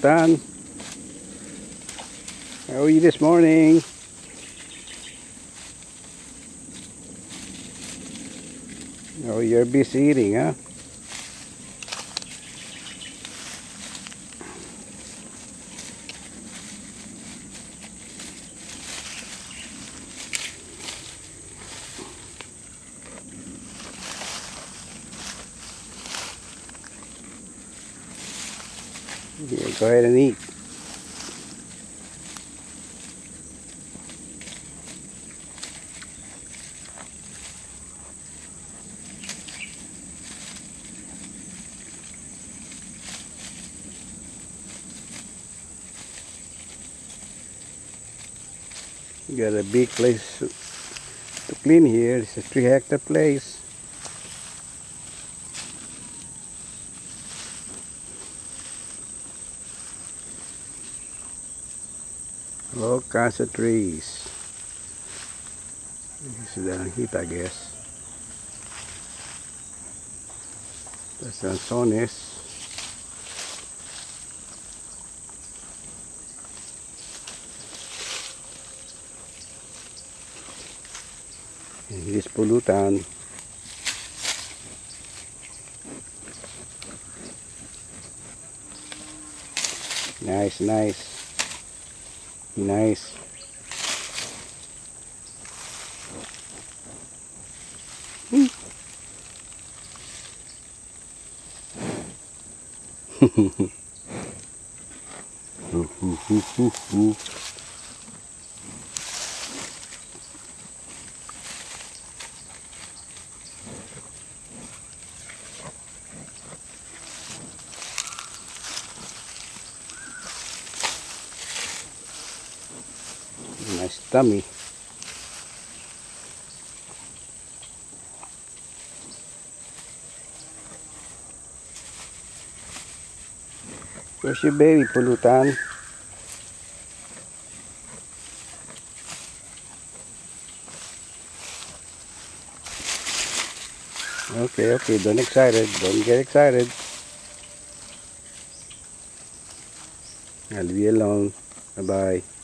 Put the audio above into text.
pulutan. How are you this morning? Oh, you're busy eating, huh? Yeah, go ahead and eat. You got a big place to clean here. It's a three hectare place. All kinds of trees. This is the heat, I guess. That's Ansones. And here's Pulutan. Nice, nice. Nice. Ooh, ooh, ooh, ooh, ooh. Nice tummy. Where's your baby, Pulutan? Okay, okay, don't excited. Don't get excited. I'll be alone. Bye-bye.